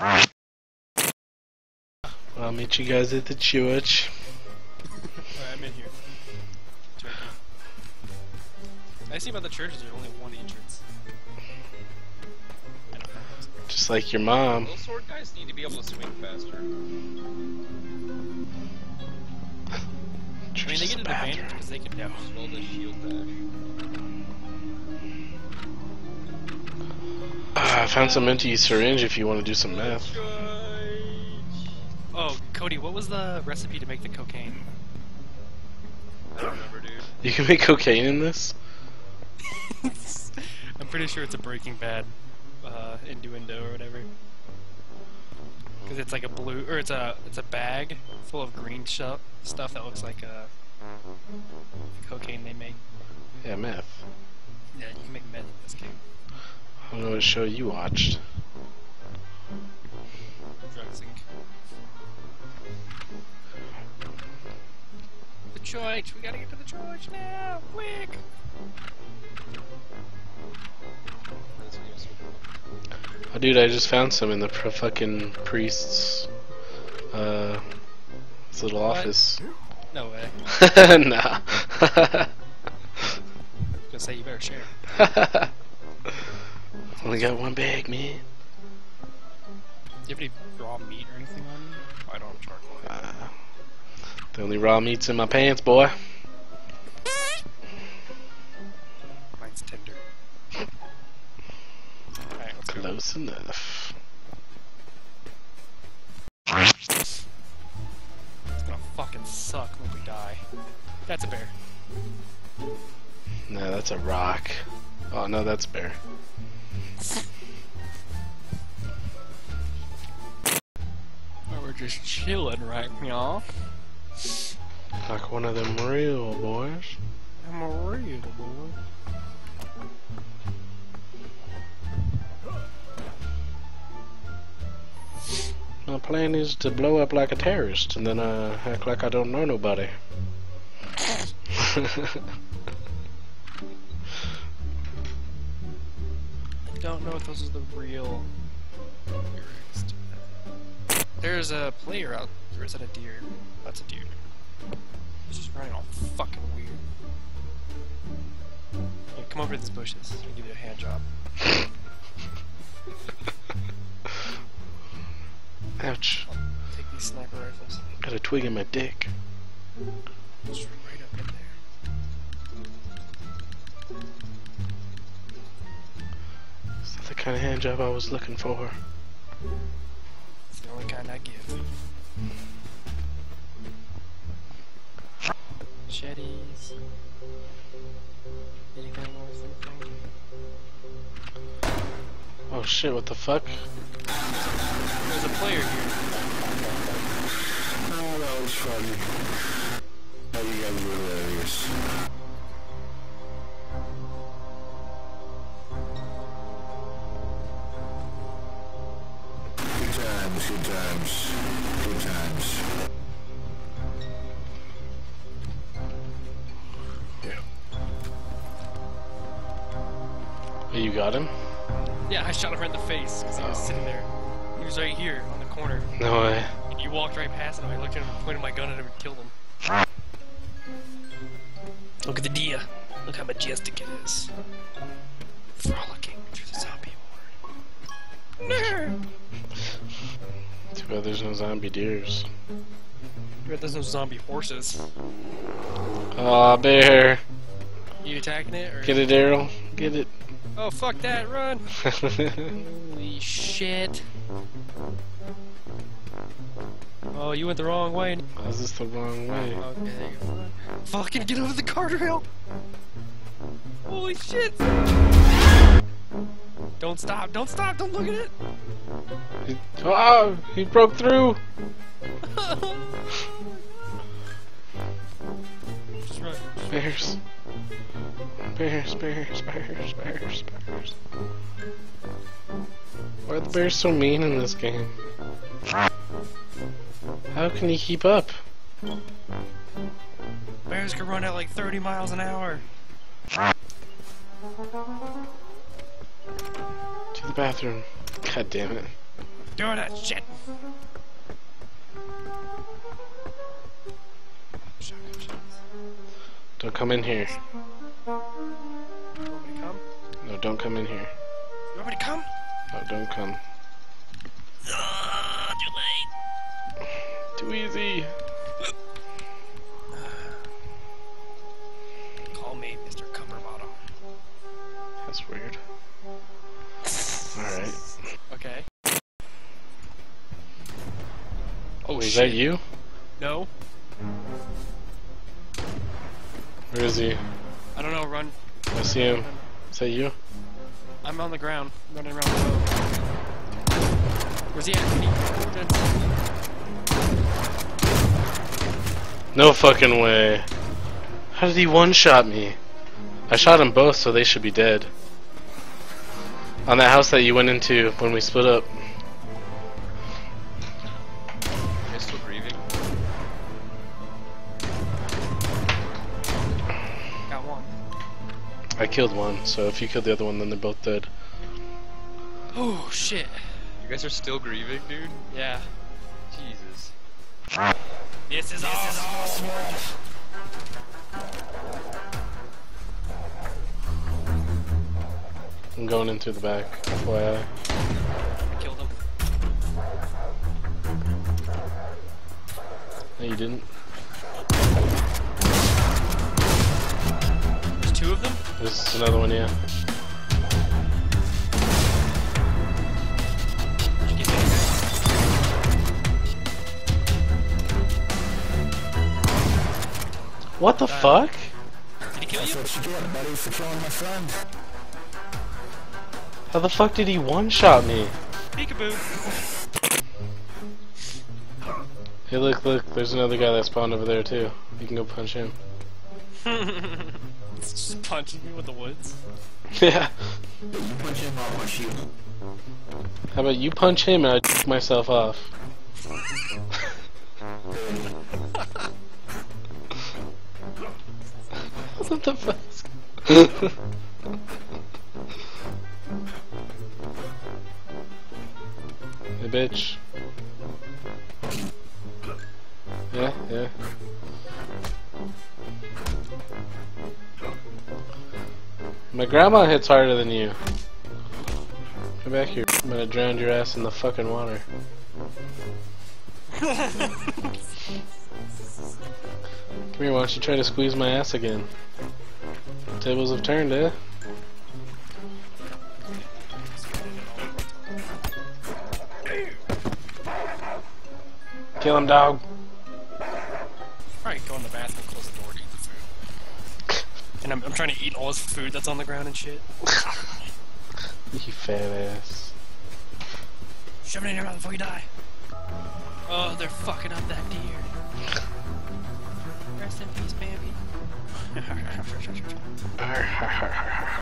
I'll meet you guys at the church. I'm in here. Turkey. I see about the churches there's only one entrance. I don't know. Just like your mom. Those sword guys need to be able to swing faster. I mean, they get an advantage because they can know. Well, the shield bash. Ah, I found some empty syringe if you want to do some math. Oh, Cody, what was the recipe to make the cocaine? I don't remember, dude. You can make cocaine in this? I'm pretty sure it's a Breaking Bad uh, innuendo or whatever. Because it's like a blue, or it's a it's a bag full of green stuff stuff that looks like uh, cocaine they make. Yeah, meth. Yeah, you can make meth in this game. I don't know what show you watched. The church! We gotta get to the church now! Quick! That's what you Oh, dude, I just found some in the pr- fucking priest's uh his little What? office. No way. nah. gonna say you better share. Only got one bag, man. Do you have any raw meat or anything on you? Oh, I don't have charcoal. Uh, the only raw meat's in my pants, boy. Mine's tender. Alright, let's go. Close enough. It's gonna fucking suck when we die. That's a bear. No, that's a rock. Oh no, that's a bear. We're just chilling right now. Like one of them real boys. I'm a real boy. My plan is to blow up like a terrorist and then uh, act like I don't know nobody. don't know if those are the real lyrics. There's a player out, there. Is that a deer? That's a deer. He's just running all fucking weird. Come over to these bushes. I'll give you a hand job. Ouch. Take these sniper rifles. Got a twig in my dick. The kind of hand job I was looking for? It's the only kind I give. Machetes. Anything worth anything? Oh shit, what the fuck? There's a player here. Oh, that was funny. Oh, you guys were hilarious. Times, good times, good times. Yeah. You got him? Yeah, I shot him right in the face because he was Oh. sitting there. He was right here on the corner. No way. And you walked right past him. I looked at him, pointed my gun at him, and killed him. Look at the deer. Look how majestic it is. Frolicking There's no zombie deers. There's no zombie horses. Aw, bear. You attacking it? Or... Get it, Daryl. Get it. Oh, fuck that, run! Holy shit. Oh, you went the wrong way. How's this the wrong way? Okay, there you go. Fucking get over the guardrail! Holy shit! Don't stop, don't stop, don't look at it! He- Oh, he broke through. Just run. Bears. Bears, bears, bears, bears, bears. Why are the bears so mean in this game? How can he keep up? Bears can run at like 30 miles an hour. Bathroom. God damn it. doing that shit. Don't come in here. You want me to come? No, don't come in here. You want me to come? No, don't come. Uh, too late. Too easy. Oh, Is shit. that you? No. Where is he? I don't know, run. I see him. Is that you? I'm on the ground, running around the boat. Where's he at? No fucking way. How did he one-shot me? I shot them both, so they should be dead. On that house that you went into when we split up. I killed one, so if you killed the other one, then they're both dead. Oh, shit. You guys are still grieving, dude? Yeah. Jesus. This is awesome. I'm going in through the back. FYI. I killed him. No, you didn't. There's another one, yeah. Did you get the other What the Uh, fuck? Did he kill you? What you get, buddy, for killing my friend? How the fuck did he one-shot me? Peekaboo. Hey, look, look, there's another guy that spawned over there too. You can go punch him. It's just punching me with the woods. yeah. You punch him, I'll punch you. How about you punch him and I dick myself off? what the fuck? hey, bitch. My grandma hits harder than you. Come back here. I'm gonna drown your ass in the fucking water. Come here, why don't you try to squeeze my ass again? Tables have turned, eh? Kill him, dog. And I'm, I'm trying to eat all his food that's on the ground and shit. You fat ass. Shove it in your mouth before you die. Oh, they're fucking up that deer. Rest in peace, Bambi.